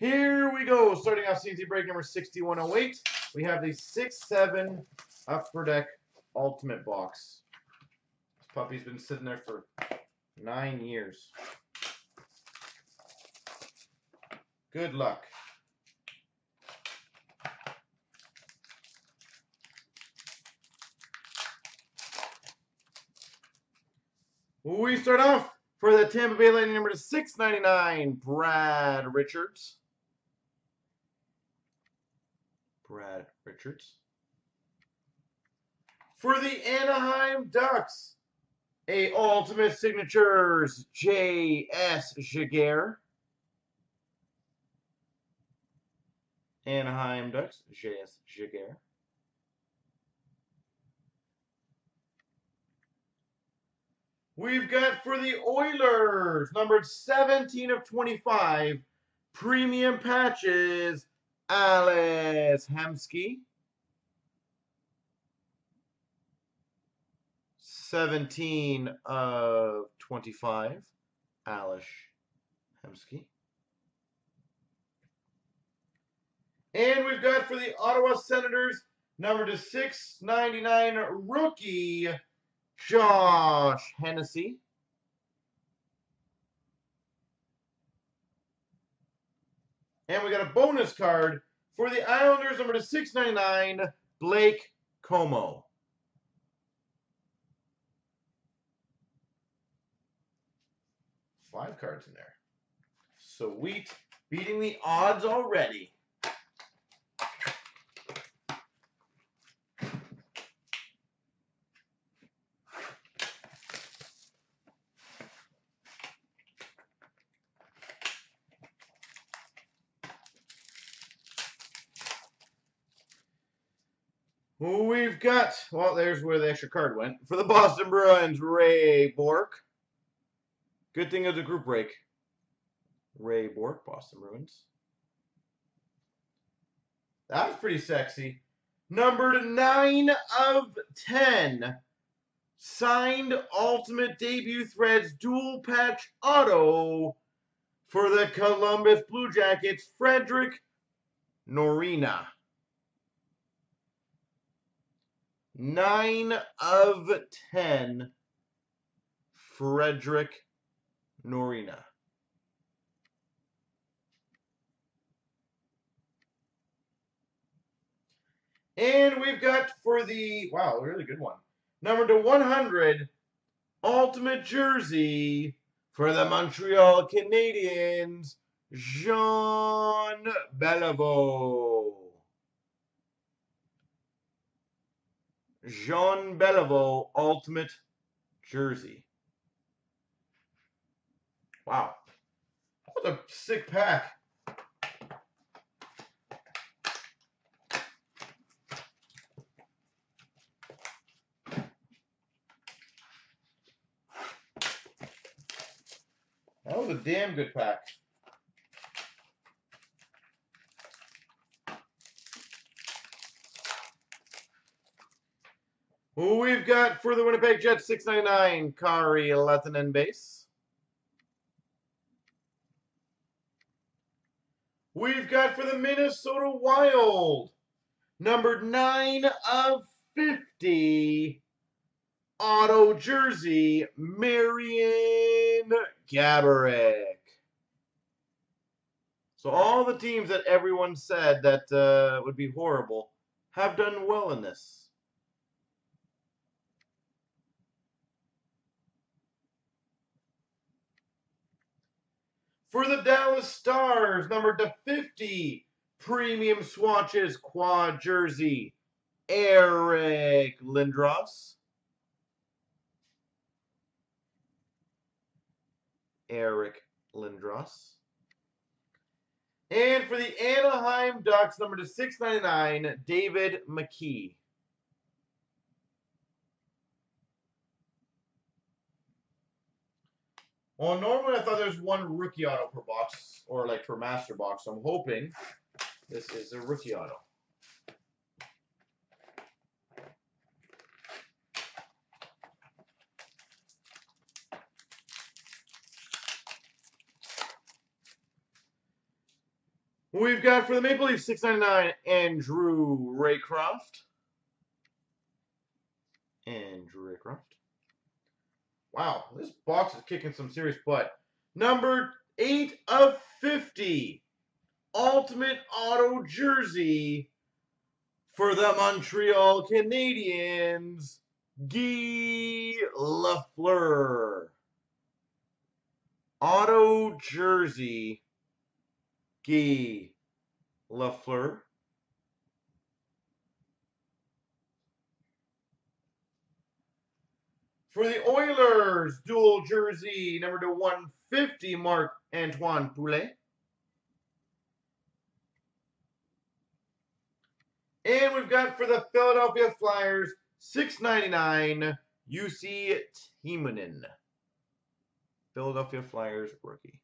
Here we go. Starting off CNC break number 6108. We have the 6-7 Upper Deck Ultimate Box. This puppy's been sitting there for nine years. Good luck. We start off for the Tampa Bay Lightning number to 699, Brad Richards. Richards. For the Anaheim Ducks, a Ultimate Signatures J.S. Giguere. Anaheim Ducks, J.S. Giguere. We've got for the Oilers, numbered 17 of 25, premium patches, Ales Hemsky. 17 of 25, Ales Hemsky. And we've got for the Ottawa Senators, number to 699 rookie, Josh Hennessy. And we got a bonus card for the Islanders, number to 699, Blake Comeau. Five cards in there. Sweet. Beating the odds already. We've got, well, there's where the extra card went. For the Boston Bruins, Ray Bourque. Good thing it was a group break. Ray Bourque, Boston Bruins. That was pretty sexy. Numbered 9 of 10. Signed Ultimate Debut Threads Dual Patch Auto for the Columbus Blue Jackets, Fredrik Norrena. 9 of 10, Fredrik Norrena. And we've got for the, wow, really good one. Number to 100, Ultimate Jersey for the Montreal Canadiens, Jean Beliveau. Jean Beliveau Ultimate Jersey. Wow. What a sick pack. That was a damn good pack. We've got for the Winnipeg Jets, 699, Kari Lehtonen base. We've got for the Minnesota Wild, numbered 9 of 50, auto jersey, Marian Gaborik. So all the teams that everyone said that uh, would be horrible have done well in this. For the Dallas Stars, number to 50, premium swatches quad jersey, Eric Lindros. Eric Lindros. And for the Anaheim Ducks, number to 699, David McKee. Well, normally I thought there's one rookie auto per box, or like per master box. So I'm hoping this is a rookie auto. We've got for the Maple Leafs 699 Andrew Raycroft. Andrew Raycroft. Wow, this box is kicking some serious butt. Number 8 of 50. Ultimate Auto Jersey for the Montreal Canadiens. Guy Lafleur. Auto Jersey. Guy Lafleur. For the Oilers, dual jersey, number to 150, Marc Antoine Pouliot. And we've got for the Philadelphia Flyers, 699, Jussi Timonen. Philadelphia Flyers rookie.